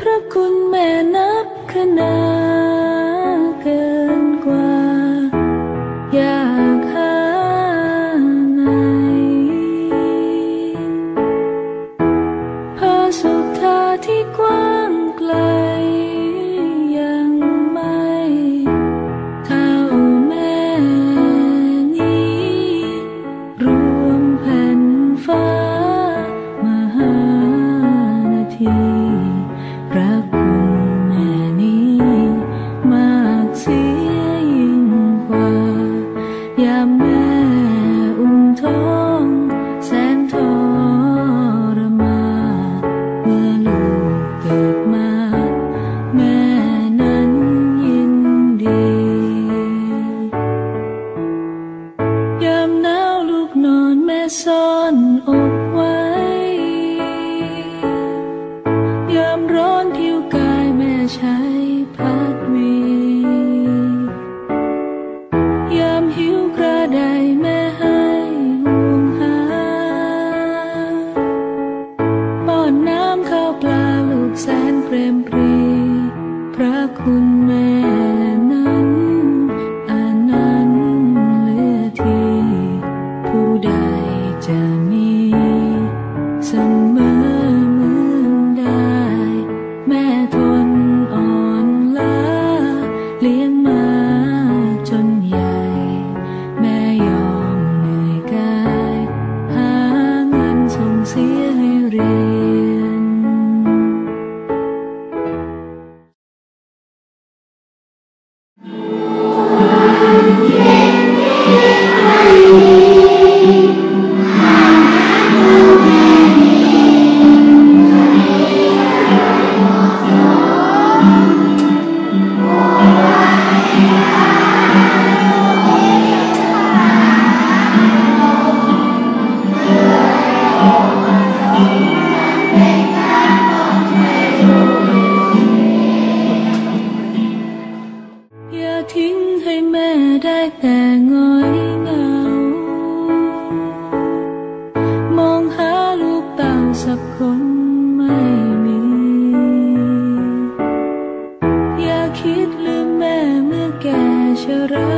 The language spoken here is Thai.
พระคุณแม่นับคะนา แสนเปรมปรี พระคุณแม่ ทิ้งให้แม่ได้แต่ง้อยเหงา มองหาลูกเต่าสักคนไม่มี อย่าคิดลืมแม่เมื่อแก่ชรา